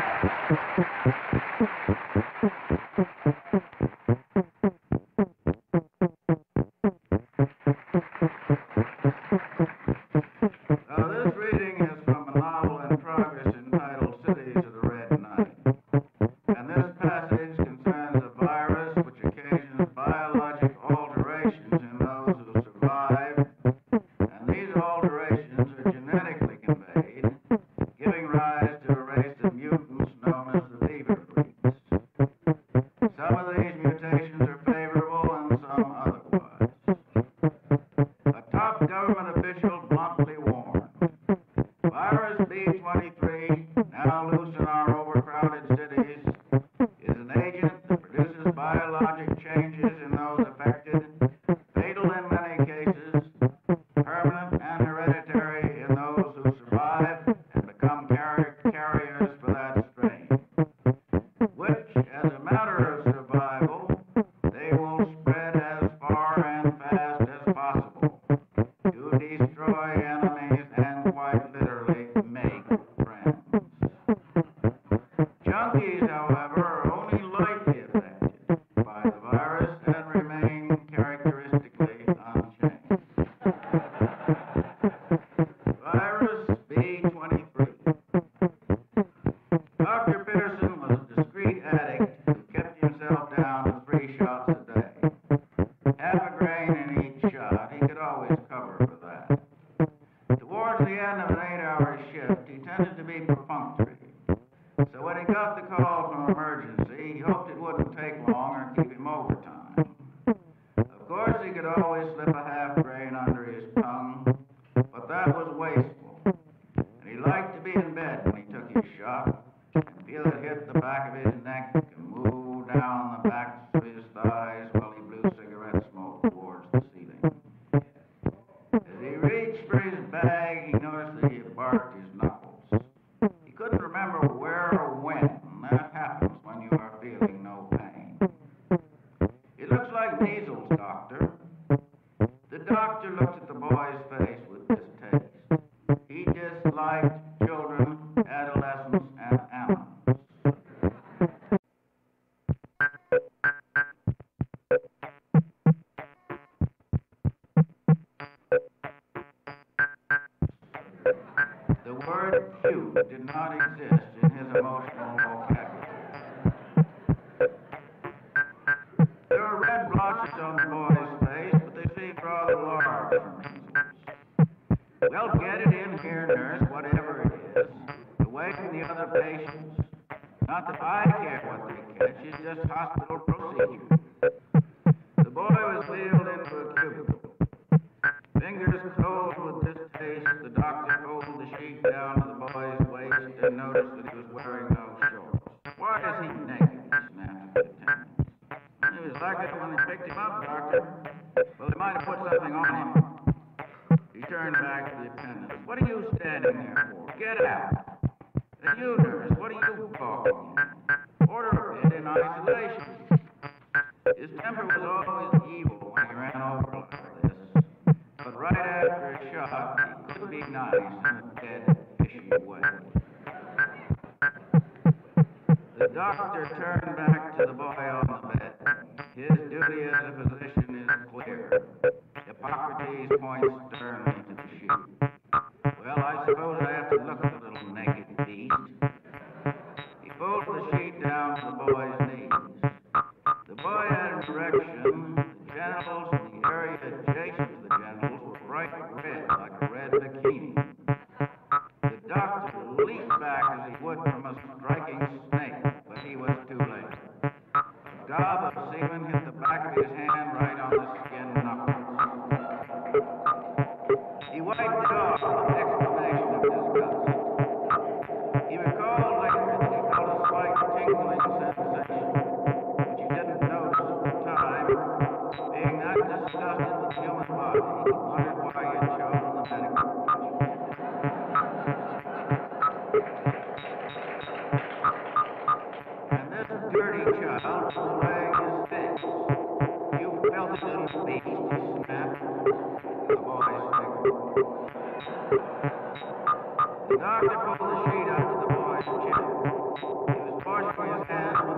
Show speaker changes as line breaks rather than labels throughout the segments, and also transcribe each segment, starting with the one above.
Thank you. doctor turned back to the boy on the bed. His duty as a physician is clear. Hippocrates points sternly to the shoe. Well, I suppose I have to look at the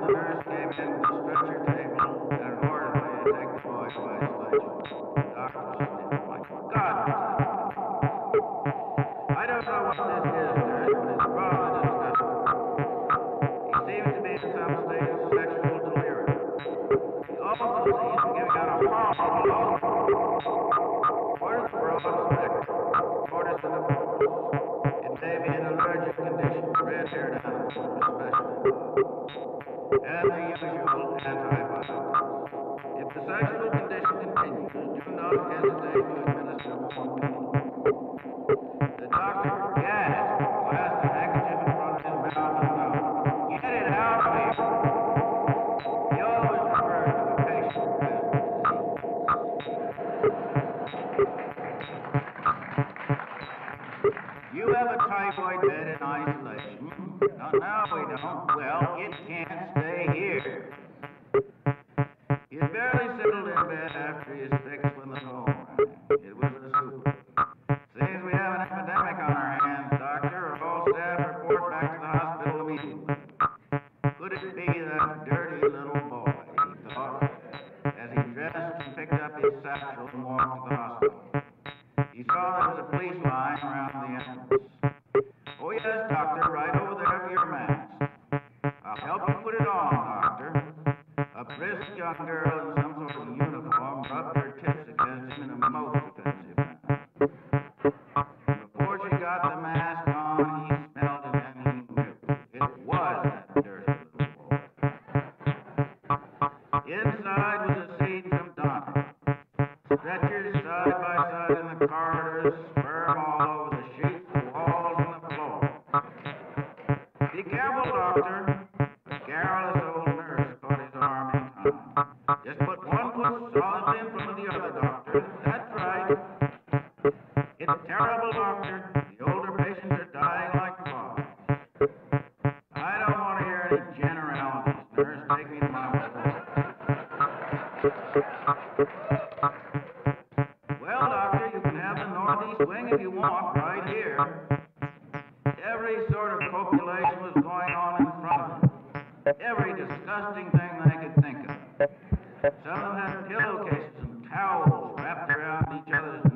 nurse came in with a stretcher table and an orderly to take the boy away to じゃあ今日は皆さんも頑張っていい? that dirty little every disgusting thing they could think of. Some of them had pillowcases and towels wrapped around each other's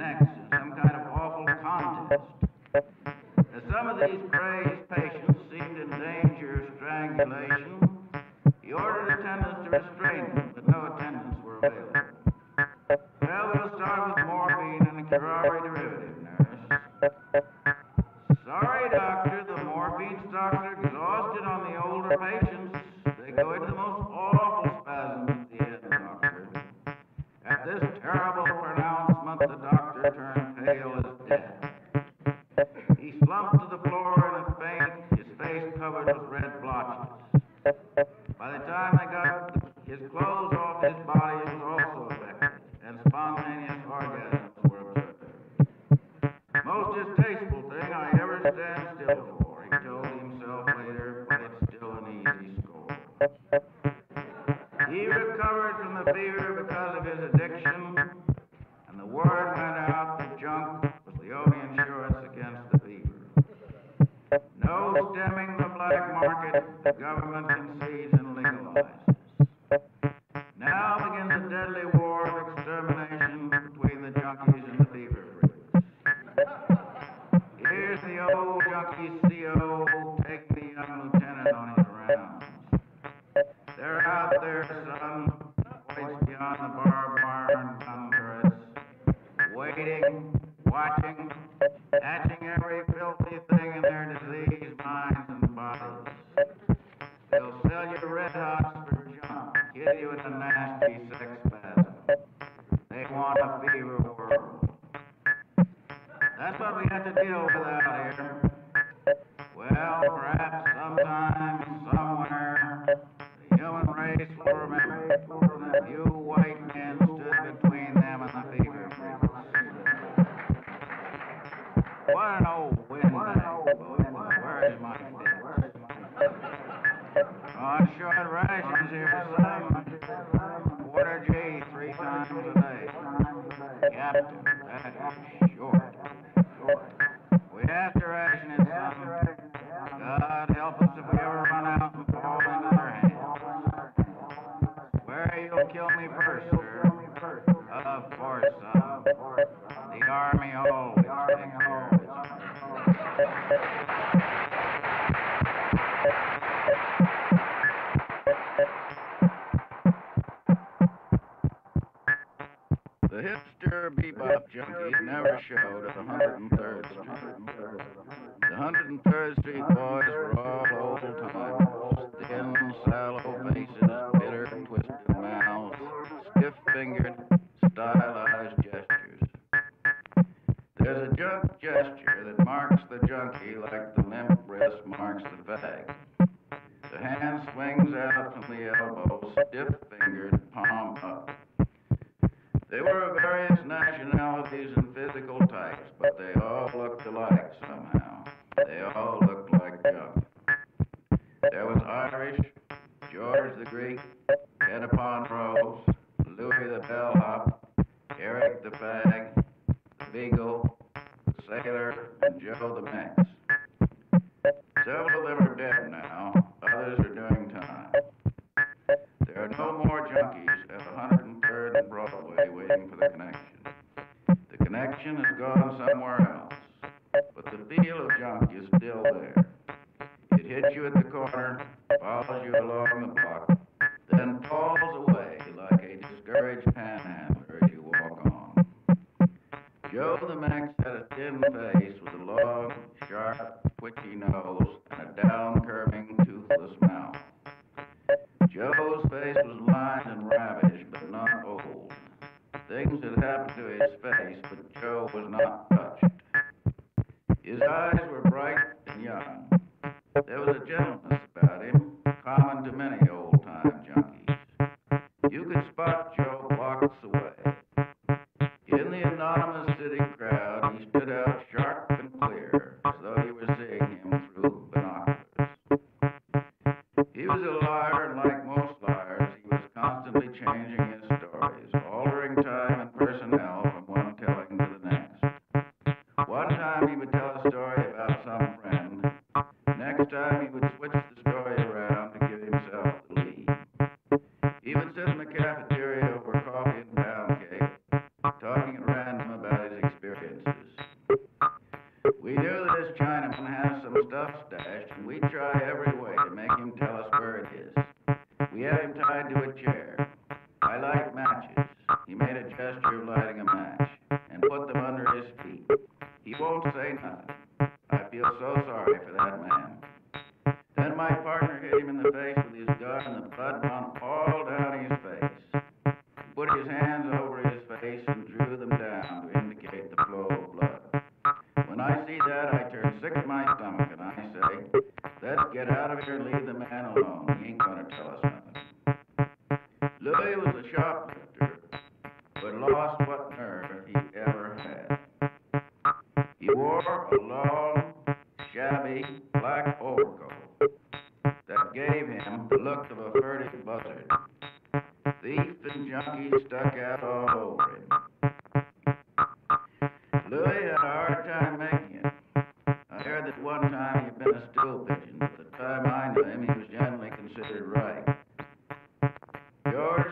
kill me first, sir. Of course, of course. The army always. The army always. The hipster bebop junkie never showed at 103rd Street. The 103rd Street tag. the connection. The connection has gone somewhere understand? in the happen.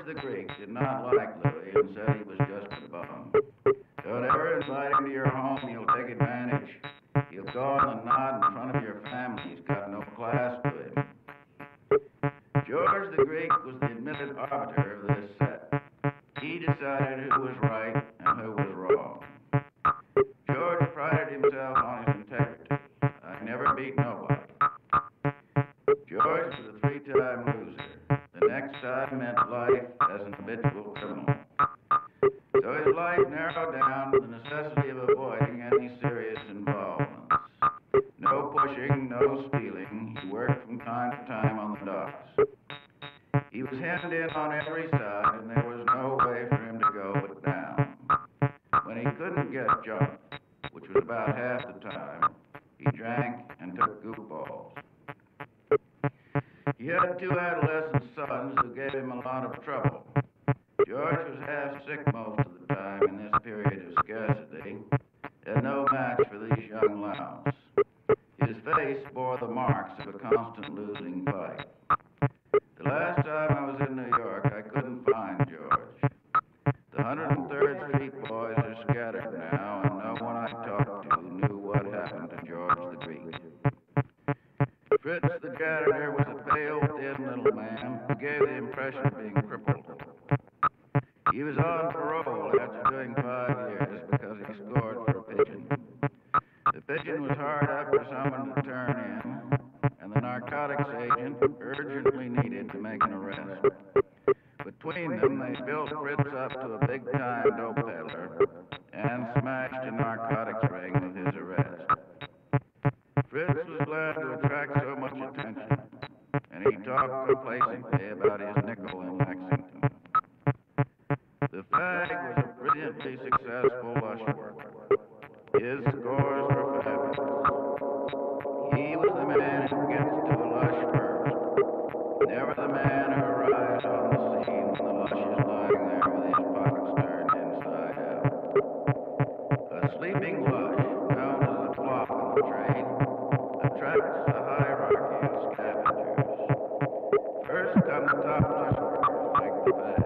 The Greek did not like Louis and said he was just a bum. Don't ever invite him to your home. He'll take advantage. He'll go on the nod in front of Bye.